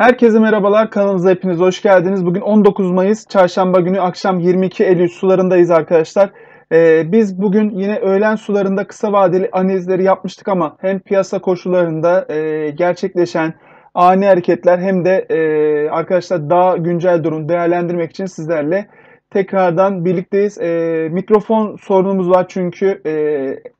Herkese merhabalar. Kanalımıza hepiniz hoş geldiniz. Bugün 19 Mayıs Çarşamba günü akşam 22 Eylül sularındayız arkadaşlar. Ee, biz bugün yine öğlen sularında kısa vadeli analizleri yapmıştık ama hem piyasa koşullarında e, gerçekleşen ani hareketler hem de e, arkadaşlar daha güncel durum değerlendirmek için sizlerle tekrardan birlikteyiz. E, mikrofon sorunumuz var çünkü e,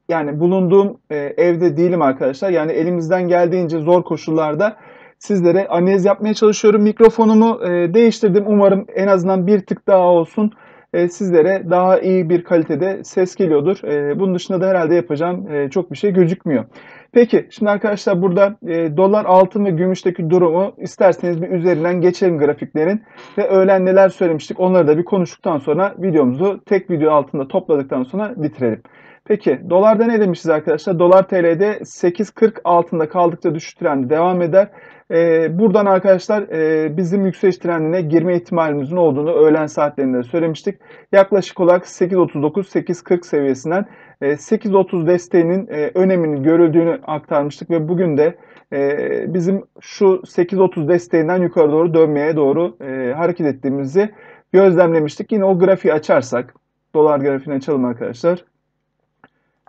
yani bulunduğum e, evde değilim arkadaşlar. Yani elimizden geldiğince zor koşullarda sizlere analiz yapmaya çalışıyorum. Mikrofonumu e, değiştirdim. Umarım en azından bir tık daha olsun e, sizlere daha iyi bir kalitede ses geliyordur. E, bunun dışında da herhalde yapacağım e, çok bir şey gözükmüyor. Peki şimdi arkadaşlar burada e, dolar altın ve gümüşteki durumu isterseniz bir üzerinden geçelim grafiklerin ve öğlen neler söylemiştik onları da bir konuştuktan sonra videomuzu tek video altında topladıktan sonra bitirelim. Peki dolarda ne demişiz arkadaşlar? Dolar TL'de 8.40 altında kaldıkça düşüş trendi devam eder. Ee, buradan arkadaşlar e, bizim yükseliş trendine girme ihtimalimizin olduğunu öğlen saatlerinde söylemiştik. Yaklaşık olarak 8.39-8.40 seviyesinden e, 8.30 desteğinin e, öneminin görüldüğünü aktarmıştık ve bugün de e, bizim şu 8.30 desteğinden yukarı doğru dönmeye doğru e, hareket ettiğimizi gözlemlemiştik. Yine o grafiği açarsak, dolar grafiğini açalım arkadaşlar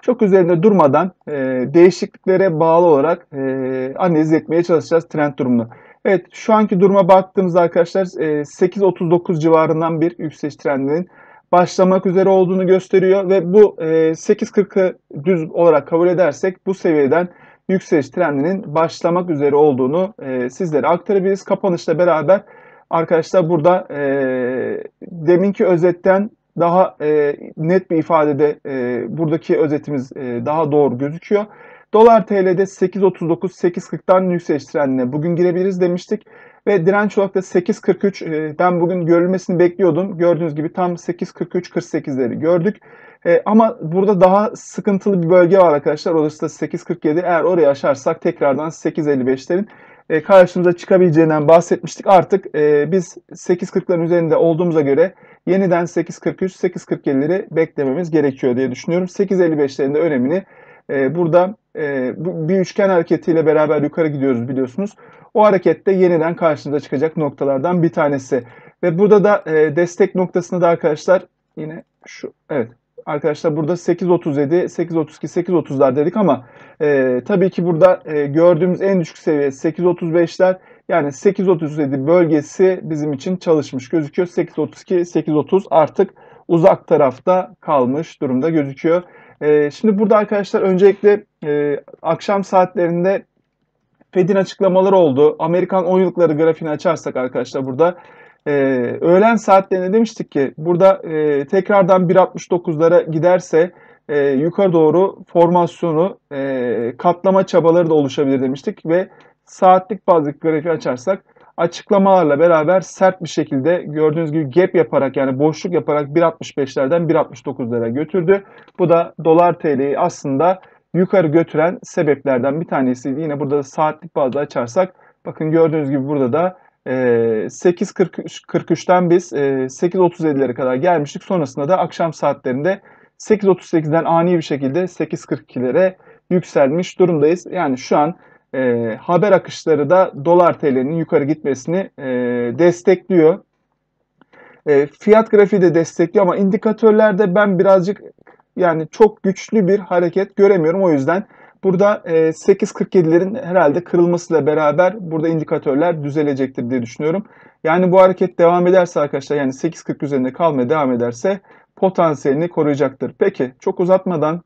çok üzerinde durmadan e, değişikliklere bağlı olarak e, analiz etmeye çalışacağız trend durumunu. Evet şu anki duruma baktığımızda arkadaşlar e, 8.39 civarından bir yükseliş trendinin başlamak üzere olduğunu gösteriyor ve bu e, 8.40'ı düz olarak kabul edersek bu seviyeden yükseliş trendinin başlamak üzere olduğunu e, sizlere aktarabiliriz. Kapanışla beraber arkadaşlar burada e, deminki özetten daha e, net bir ifadede e, buradaki özetimiz e, daha doğru gözüküyor. Dolar TL'de 8.39-8.40'dan yükseliş trendine bugün girebiliriz demiştik. Ve direnç olarak da 8.43 e, ben bugün görülmesini bekliyordum. Gördüğünüz gibi tam 8.43-48'leri gördük. E, ama burada daha sıkıntılı bir bölge var arkadaşlar. Orası da 8.47. Eğer orayı aşarsak tekrardan 8.55'lerin e, karşımıza çıkabileceğinden bahsetmiştik. Artık biz 8.40'ların üzerinde olduğumuza göre yeniden 8.43, 8.47'leri beklememiz gerekiyor diye düşünüyorum. 8.55'lerin de önemini e, burada e, bir üçgen hareketiyle beraber yukarı gidiyoruz biliyorsunuz. O harekette yeniden karşımıza çıkacak noktalardan bir tanesi. Ve burada da e, destek noktasını da arkadaşlar yine şu evet arkadaşlar burada 8.37, 8.32, 8.30'lar dedik ama e, tabii ki burada e, gördüğümüz en düşük seviye 8.35'ler yani 8.37 bölgesi bizim için çalışmış gözüküyor. 8.32, 8.30 artık uzak tarafta kalmış durumda gözüküyor. E, şimdi burada arkadaşlar öncelikle e, akşam saatlerinde Fed'in açıklamaları oldu. Amerikan 10 yıllıkları grafiğini açarsak arkadaşlar burada ee, öğlen saatlerinde demiştik ki burada e, tekrardan 1.69'lara giderse e, yukarı doğru formasyonu e, katlama çabaları da oluşabilir demiştik ve saatlik bazı grafiği açarsak açıklamalarla beraber sert bir şekilde gördüğünüz gibi gap yaparak yani boşluk yaparak 1.65'lerden 1.69'lara götürdü. Bu da dolar TL'yi aslında yukarı götüren sebeplerden bir tanesiydi. Yine burada saatlik bazda açarsak bakın gördüğünüz gibi burada da 8.43'ten biz 8.37'lere kadar gelmiştik. Sonrasında da akşam saatlerinde 8.38'den ani bir şekilde 8.42'lere yükselmiş durumdayız. Yani şu an e, haber akışları da dolar TL'nin yukarı gitmesini e, destekliyor. E, fiyat grafiği de destekliyor ama indikatörlerde ben birazcık yani çok güçlü bir hareket göremiyorum. O yüzden Burada e, 8.47'lerin herhalde kırılmasıyla beraber burada indikatörler düzelecektir diye düşünüyorum. Yani bu hareket devam ederse arkadaşlar yani 8.40 üzerinde kalmaya devam ederse potansiyelini koruyacaktır. Peki çok uzatmadan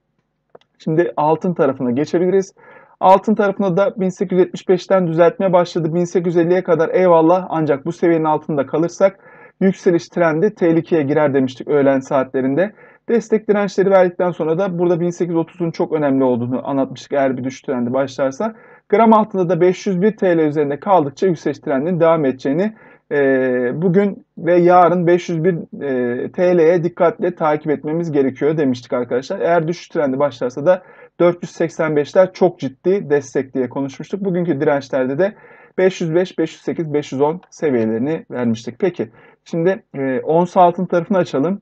şimdi altın tarafına geçebiliriz. Altın tarafında da 1875'ten düzeltmeye başladı. 1850'ye kadar eyvallah ancak bu seviyenin altında kalırsak yükseliş trendi tehlikeye girer demiştik öğlen saatlerinde. Destek dirençleri verdikten sonra da burada 1830'un çok önemli olduğunu anlatmıştık eğer bir düşüş trendi başlarsa. Gram altında da 501 TL üzerinde kaldıkça yükseliş trendinin devam edeceğini e, bugün ve yarın 501 e, TL'ye dikkatle takip etmemiz gerekiyor demiştik arkadaşlar. Eğer düşüş trendi başlarsa da 485'ler çok ciddi destek diye konuşmuştuk. Bugünkü dirençlerde de 505, 508, 510 seviyelerini vermiştik. Peki şimdi e, ons altın tarafını açalım.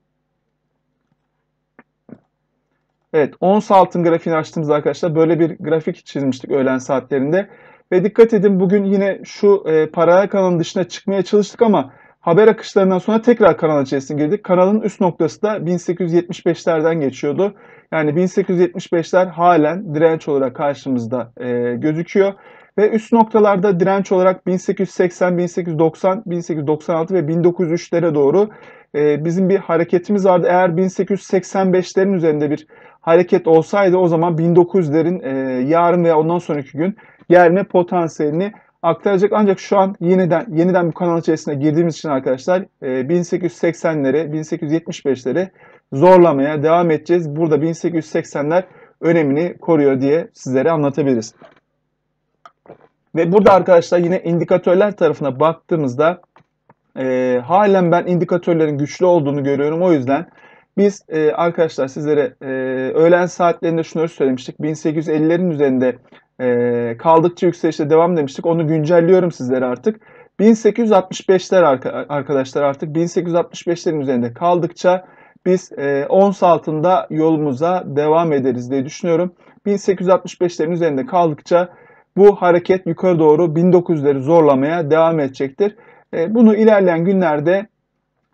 Evet ons altın grafiğini açtığımızda arkadaşlar böyle bir grafik çizmiştik öğlen saatlerinde. Ve dikkat edin bugün yine şu e, paralel kanalın dışına çıkmaya çalıştık ama haber akışlarından sonra tekrar kanal içerisine girdik. Kanalın üst noktası da 1875'lerden geçiyordu. Yani 1875'ler halen direnç olarak karşımızda e, gözüküyor. Ve üst noktalarda direnç olarak 1880, 1890, 1896 ve 1903'lere doğru e, bizim bir hareketimiz vardı. Eğer 1885'lerin üzerinde bir hareket olsaydı o zaman 1900'lerin e, yarın veya ondan sonraki gün gelme potansiyelini aktaracak. Ancak şu an yeniden yeniden bu kanal içerisine girdiğimiz için arkadaşlar e, 1880'leri, 1875'leri zorlamaya devam edeceğiz. Burada 1880'ler önemini koruyor diye sizlere anlatabiliriz. Ve burada arkadaşlar yine indikatörler tarafına baktığımızda e, halen ben indikatörlerin güçlü olduğunu görüyorum. O yüzden biz e, arkadaşlar sizlere e, öğlen saatlerinde şunu söylemiştik. 1850'lerin üzerinde e, kaldıkça yükselişte devam demiştik. Onu güncelliyorum sizlere artık. 1865'ler arkadaşlar artık 1865'lerin üzerinde kaldıkça biz e, ons altında yolumuza devam ederiz diye düşünüyorum. 1865'lerin üzerinde kaldıkça bu hareket yukarı doğru 1900'leri zorlamaya devam edecektir. E, bunu ilerleyen günlerde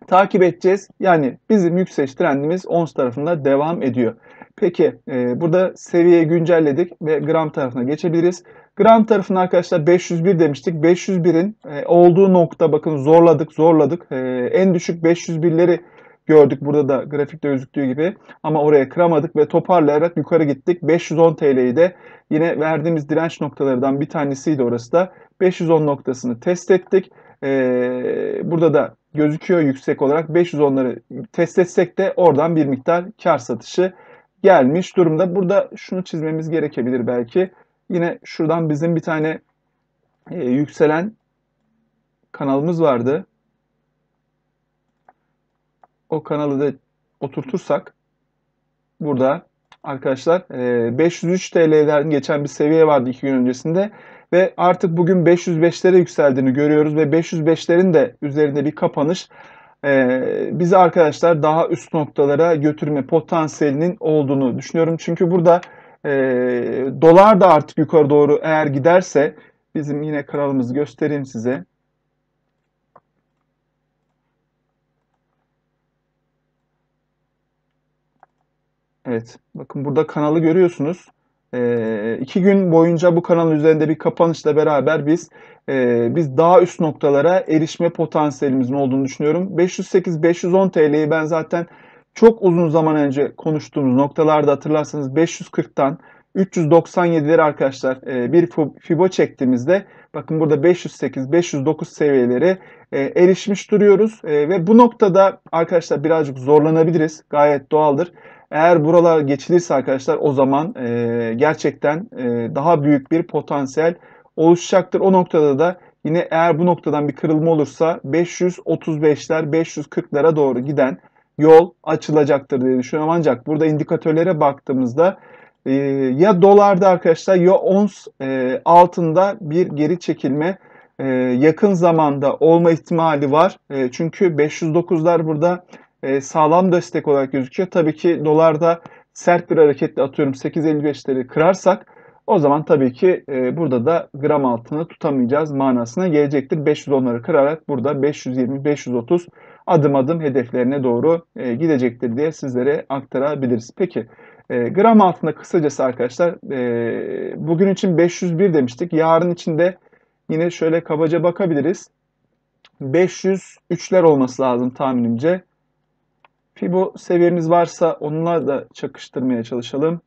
takip edeceğiz. Yani bizim yükseliş trendimiz ons tarafında devam ediyor. Peki e, burada seviyeyi güncelledik ve gram tarafına geçebiliriz. Gram tarafına arkadaşlar 501 demiştik. 501'in e, olduğu nokta bakın zorladık zorladık. E, en düşük 501'leri gördük burada da grafikte gözüktüğü gibi. Ama oraya kıramadık ve toparlayarak yukarı gittik. 510 TL'yi de yine verdiğimiz direnç noktalarından bir tanesiydi orası da. 510 noktasını test ettik. Ee, burada da gözüküyor yüksek olarak 510'ları test etsek de oradan bir miktar kar satışı gelmiş durumda. Burada şunu çizmemiz gerekebilir belki. Yine şuradan bizim bir tane e, yükselen kanalımız vardı. O kanalı da oturtursak burada arkadaşlar 503 TL'den geçen bir seviye vardı iki gün öncesinde ve artık bugün 505'lere yükseldiğini görüyoruz ve 505'lerin de üzerinde bir kapanış bizi arkadaşlar daha üst noktalara götürme potansiyelinin olduğunu düşünüyorum. Çünkü burada dolar da artık yukarı doğru eğer giderse bizim yine kanalımızı göstereyim size. Evet, bakın burada kanalı görüyorsunuz. E, iki gün boyunca bu kanalın üzerinde bir kapanışla beraber biz e, biz daha üst noktalara erişme potansiyelimizin olduğunu düşünüyorum. 508-510 TL'yi ben zaten çok uzun zaman önce konuştuğumuz noktalarda hatırlarsanız 540'tan 397'leri arkadaşlar e, bir fibo çektiğimizde bakın burada 508-509 seviyeleri e, erişmiş duruyoruz. E, ve bu noktada arkadaşlar birazcık zorlanabiliriz. Gayet doğaldır. Eğer buralar geçilirse arkadaşlar o zaman e, gerçekten e, daha büyük bir potansiyel oluşacaktır. O noktada da yine eğer bu noktadan bir kırılma olursa 535'ler 540'lara doğru giden yol açılacaktır diye düşünüyorum. Ancak burada indikatörlere baktığımızda e, ya dolarda arkadaşlar ya ons e, altında bir geri çekilme e, yakın zamanda olma ihtimali var. E, çünkü 509'lar burada e, sağlam destek olarak gözüküyor. Tabii ki dolarda sert bir hareketle atıyorum 8.55'leri kırarsak o zaman tabii ki e, burada da gram altını tutamayacağız manasına gelecektir. 510'ları kırarak burada 520-530 adım adım hedeflerine doğru e, gidecektir diye sizlere aktarabiliriz. Peki gram altında kısacası arkadaşlar bugün için 501 demiştik. Yarın için de yine şöyle kabaca bakabiliriz. 503'ler olması lazım tahminimce. Fibo seviyemiz varsa onunla da çakıştırmaya çalışalım.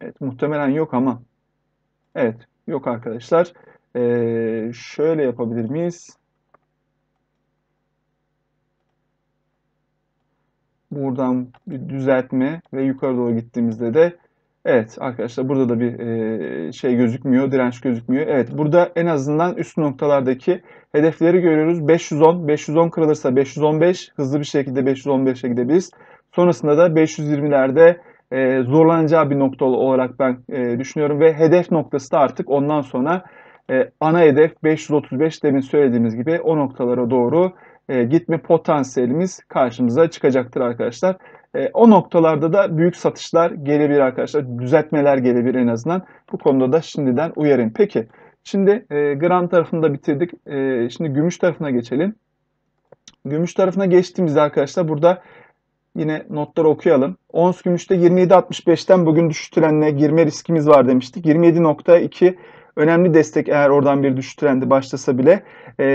Evet muhtemelen yok ama. Evet yok arkadaşlar. Ee, şöyle yapabilir miyiz? Buradan bir düzeltme ve yukarı doğru gittiğimizde de Evet arkadaşlar burada da bir e, şey gözükmüyor, direnç gözükmüyor. Evet burada en azından üst noktalardaki hedefleri görüyoruz. 510, 510 kırılırsa 515 hızlı bir şekilde 515'e gidebiliriz. Sonrasında da 520'lerde e, zorlanacağı bir nokta olarak ben e, düşünüyorum ve hedef noktası da artık ondan sonra e, ana hedef 535 demin söylediğimiz gibi o noktalara doğru e, gitme potansiyelimiz karşımıza çıkacaktır arkadaşlar. E, o noktalarda da büyük satışlar gelebilir arkadaşlar. Düzeltmeler gelebilir en azından. Bu konuda da şimdiden uyarayım. Peki şimdi e, gram tarafını da bitirdik. E, şimdi gümüş tarafına geçelim. Gümüş tarafına geçtiğimizde arkadaşlar burada yine notları okuyalım. Ons gümüşte 27.65'ten bugün düşüş trenine girme riskimiz var demiştik. 27.2 önemli destek eğer oradan bir düşüş trendi başlasa bile. E,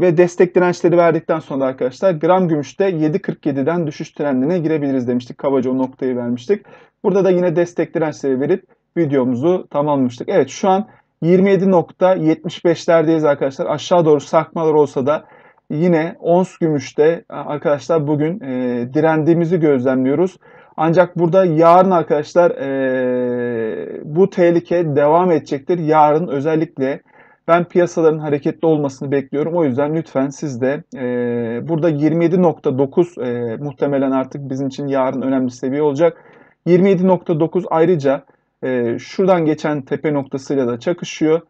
ve destek dirençleri verdikten sonra arkadaşlar gram gümüşte 7.47'den düşüş trendine girebiliriz demiştik. Kabaca o noktayı vermiştik. Burada da yine destek dirençleri verip videomuzu tamamlamıştık. Evet şu an 27.75'lerdeyiz arkadaşlar. Aşağı doğru sarkmalar olsa da yine ons gümüşte arkadaşlar bugün e, direndiğimizi gözlemliyoruz. Ancak burada yarın arkadaşlar e, bu tehlike devam edecektir. Yarın özellikle ben piyasaların hareketli olmasını bekliyorum. O yüzden lütfen siz de e, burada 27.9 e, muhtemelen artık bizim için yarın önemli seviye olacak. 27.9 ayrıca e, şuradan geçen tepe noktasıyla da çakışıyor.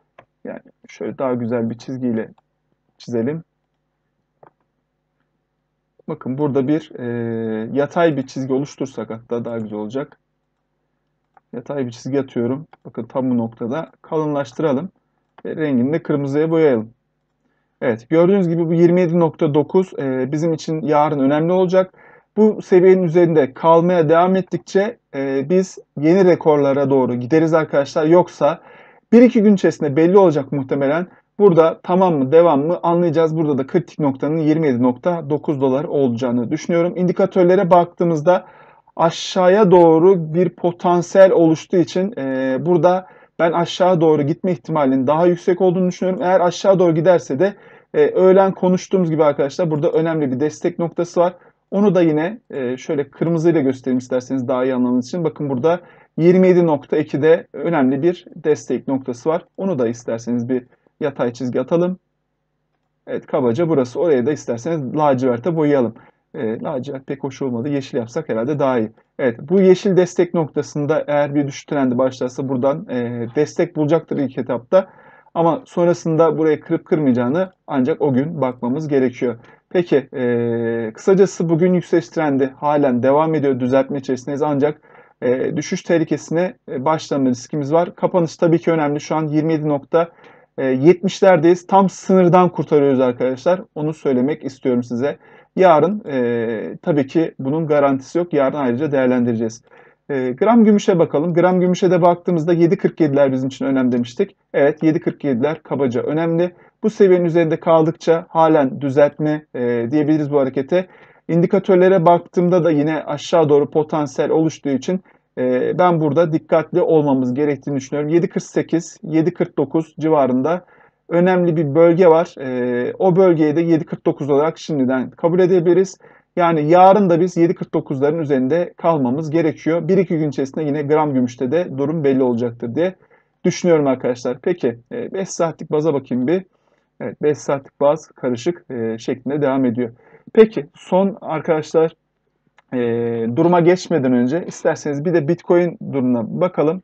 Yani şöyle daha güzel bir çizgiyle çizelim. Bakın burada bir e, yatay bir çizgi oluştursak hatta daha güzel olacak. Yatay bir çizgi atıyorum. Bakın tam bu noktada kalınlaştıralım. Ve rengini de kırmızıya boyayalım. Evet gördüğünüz gibi bu 27.9 e, bizim için yarın önemli olacak. Bu seviyenin üzerinde kalmaya devam ettikçe e, biz yeni rekorlara doğru gideriz arkadaşlar. Yoksa 1-2 gün içerisinde belli olacak muhtemelen. Burada tamam mı devam mı anlayacağız. Burada da kritik noktanın 27.9 dolar olacağını düşünüyorum. İndikatörlere baktığımızda aşağıya doğru bir potansiyel oluştuğu için e, burada ben aşağı doğru gitme ihtimalinin daha yüksek olduğunu düşünüyorum. Eğer aşağı doğru giderse de e, öğlen konuştuğumuz gibi arkadaşlar burada önemli bir destek noktası var. Onu da yine e, şöyle kırmızıyla göstereyim isterseniz daha iyi anlamanız için. Bakın burada 27.2'de önemli bir destek noktası var. Onu da isterseniz bir yatay çizgi atalım. Evet kabaca burası. Oraya da isterseniz laciverte boyayalım. E, lacivert pek hoş olmadı. Yeşil yapsak herhalde daha iyi. Evet bu yeşil destek noktasında eğer bir düşüş trendi başlarsa buradan e, destek bulacaktır ilk etapta. Ama sonrasında buraya kırıp kırmayacağını ancak o gün bakmamız gerekiyor. Peki e, kısacası bugün yükseliş trendi halen devam ediyor düzeltme içerisindeyiz ancak e, düşüş tehlikesine e, başlama riskimiz var. Kapanış tabii ki önemli. Şu an 27.70'lerdeyiz. E, Tam sınırdan kurtarıyoruz arkadaşlar. Onu söylemek istiyorum size. Yarın e, tabii ki bunun garantisi yok. Yarın ayrıca değerlendireceğiz. E, gram gümüşe bakalım. Gram gümüşe de baktığımızda 7.47'ler bizim için önemli demiştik. Evet 7.47'ler kabaca önemli. Bu seviyenin üzerinde kaldıkça halen düzeltme e, diyebiliriz bu harekete. İndikatörlere baktığımda da yine aşağı doğru potansiyel oluştuğu için e, ben burada dikkatli olmamız gerektiğini düşünüyorum. 7.48, 7.49 civarında önemli bir bölge var. E, o bölgeyi de 7.49 olarak şimdiden kabul edebiliriz. Yani yarın da biz 7.49'ların üzerinde kalmamız gerekiyor. 1-2 gün içerisinde yine gram gümüşte de durum belli olacaktır diye düşünüyorum arkadaşlar. Peki 5 e, saatlik baza bakayım bir. Evet 5 saatlik baz karışık e, şeklinde devam ediyor. Peki son arkadaşlar e, duruma geçmeden önce isterseniz bir de Bitcoin durumuna bakalım.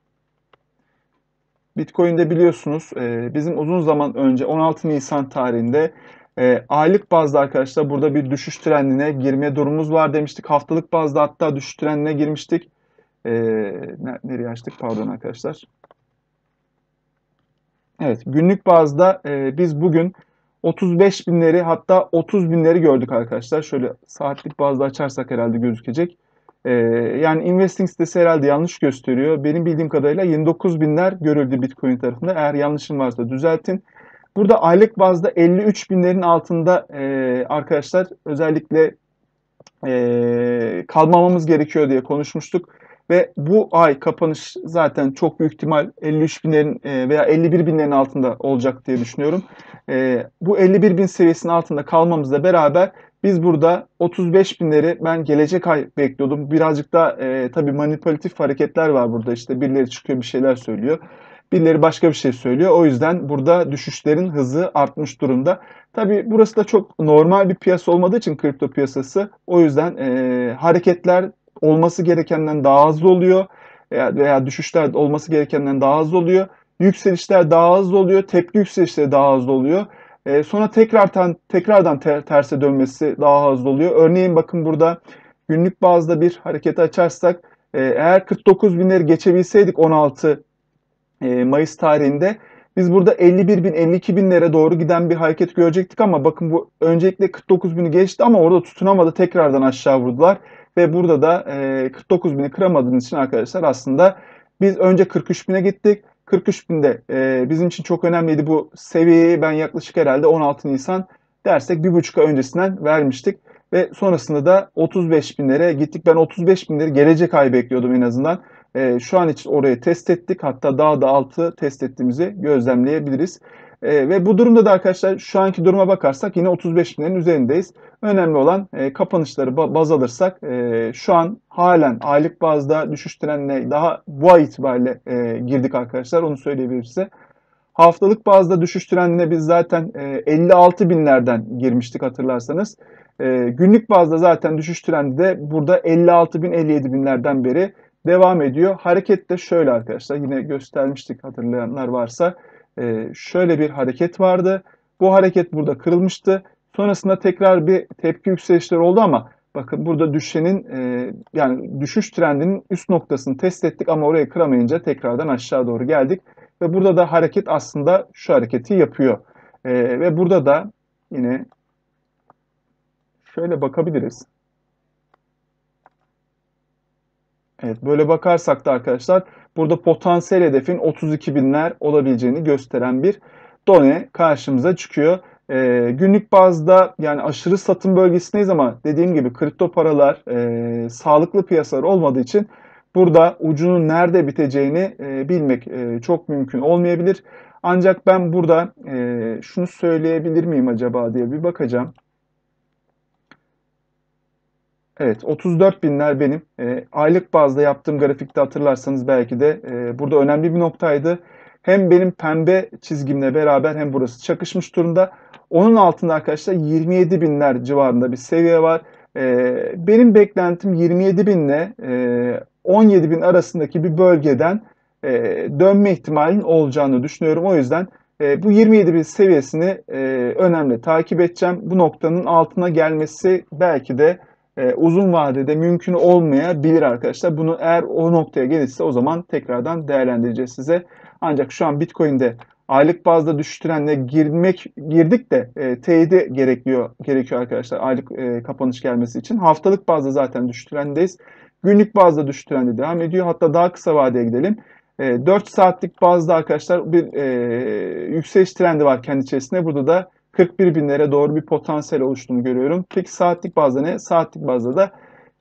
Bitcoin'de biliyorsunuz e, bizim uzun zaman önce 16 Nisan tarihinde e, aylık bazda arkadaşlar burada bir düşüş trendine girme durumumuz var demiştik. Haftalık bazda hatta düşüş trendine girmiştik. E, nereye açtık pardon arkadaşlar. Evet günlük bazda e, biz bugün 35 binleri hatta 30 binleri gördük arkadaşlar. Şöyle saatlik bazda açarsak herhalde gözükecek. Ee, yani investing sitesi herhalde yanlış gösteriyor. Benim bildiğim kadarıyla 29 binler görüldü Bitcoin tarafında. Eğer yanlışım varsa düzeltin. Burada aylık bazda 53 binlerin altında e, arkadaşlar özellikle e, kalmamamız gerekiyor diye konuşmuştuk. Ve bu ay kapanış zaten çok büyük ihtimal 53 binlerin e, veya 51 binlerin altında olacak diye düşünüyorum. E, bu 51 bin seviyesinin altında kalmamızla beraber biz burada 35 binleri ben gelecek ay bekliyordum. Birazcık da e, tabii manipülatif hareketler var burada. İşte birileri çıkıyor bir şeyler söylüyor. Birileri başka bir şey söylüyor. O yüzden burada düşüşlerin hızı artmış durumda. Tabii burası da çok normal bir piyasa olmadığı için kripto piyasası. O yüzden e, hareketler olması gerekenden daha hızlı oluyor veya, düşüşler olması gerekenden daha hızlı oluyor. Yükselişler daha hızlı oluyor, tepki yükselişleri daha hızlı oluyor. E, sonra tekrardan tekrardan ter, terse dönmesi daha hızlı oluyor. Örneğin bakın burada günlük bazda bir hareket açarsak e, eğer 49 binleri geçebilseydik 16 e, Mayıs tarihinde biz burada 51 bin 52 binlere doğru giden bir hareket görecektik ama bakın bu öncelikle 49 bini geçti ama orada tutunamadı tekrardan aşağı vurdular ve burada da e, 49 bini kıramadığımız için arkadaşlar aslında biz önce 43 bine gittik 43 binde e, bizim için çok önemliydi bu seviyeyi ben yaklaşık herhalde 16 Nisan dersek bir buçuk ay öncesinden vermiştik. Ve sonrasında da 35 binlere gittik. Ben 35 binleri gelecek ay bekliyordum en azından. E, şu an için orayı test ettik. Hatta daha da altı test ettiğimizi gözlemleyebiliriz. E, ve bu durumda da arkadaşlar şu anki duruma bakarsak yine 35 binlerin üzerindeyiz. Önemli olan e, kapanışları baz alırsak e, şu an halen aylık bazda düşüş trendine daha bu ay itibariyle e, girdik arkadaşlar. Onu söyleyebilirim size. Haftalık bazda düşüş trendine biz zaten e, 56 binlerden girmiştik hatırlarsanız. E, günlük bazda zaten düşüş trendi de burada 56 bin 57 binlerden beri devam ediyor. Hareket de şöyle arkadaşlar yine göstermiştik hatırlayanlar varsa. E, şöyle bir hareket vardı. Bu hareket burada kırılmıştı. Sonrasında tekrar bir tepki yükselişleri oldu ama bakın burada düşenin e, yani düşüş trendinin üst noktasını test ettik ama orayı kıramayınca tekrardan aşağı doğru geldik. Ve burada da hareket aslında şu hareketi yapıyor. E, ve burada da yine şöyle bakabiliriz. Evet böyle bakarsak da arkadaşlar burada potansiyel hedefin 32 binler olabileceğini gösteren bir done karşımıza çıkıyor. E, günlük bazda yani aşırı satım bölgesindeyiz ama dediğim gibi kripto paralar e, sağlıklı piyasalar olmadığı için burada ucunun nerede biteceğini e, bilmek e, çok mümkün olmayabilir. Ancak ben burada e, şunu söyleyebilir miyim acaba diye bir bakacağım. Evet 34 binler benim e, aylık bazda yaptığım grafikte hatırlarsanız belki de e, burada önemli bir noktaydı. Hem benim pembe çizgimle beraber hem burası çakışmış durumda. Onun altında arkadaşlar 27 binler civarında bir seviye var. E, benim beklentim 27 binle e, 17 bin arasındaki bir bölgeden e, dönme ihtimalinin olacağını düşünüyorum. O yüzden e, bu 27 bin seviyesini e, önemli takip edeceğim. Bu noktanın altına gelmesi belki de e, uzun vadede mümkün olmayabilir arkadaşlar. Bunu eğer o noktaya gelirse o zaman tekrardan değerlendireceğiz size. Ancak şu an Bitcoin'de aylık bazda düşüş trendine girmek girdik de e, teyidi gerekiyor gerekiyor arkadaşlar aylık e, kapanış gelmesi için. Haftalık bazda zaten düşüş trendindeyiz. Günlük bazda düşüş trendi devam ediyor. Hatta daha kısa vadeye gidelim. E, 4 saatlik bazda arkadaşlar bir e, yükseliş trendi var kendi içerisinde. Burada da 41 binlere doğru bir potansiyel oluştuğunu görüyorum. Peki saatlik bazda ne? Saatlik bazda da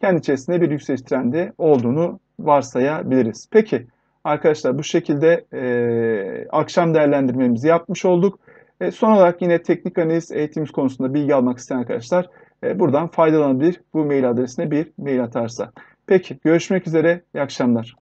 kendi içerisinde bir yükseliş trendi olduğunu varsayabiliriz. Peki arkadaşlar bu şekilde e, akşam değerlendirmemizi yapmış olduk. E, son olarak yine teknik analiz eğitimimiz konusunda bilgi almak isteyen arkadaşlar e, buradan faydalanabilir. Bu mail adresine bir mail atarsa. Peki görüşmek üzere. İyi akşamlar.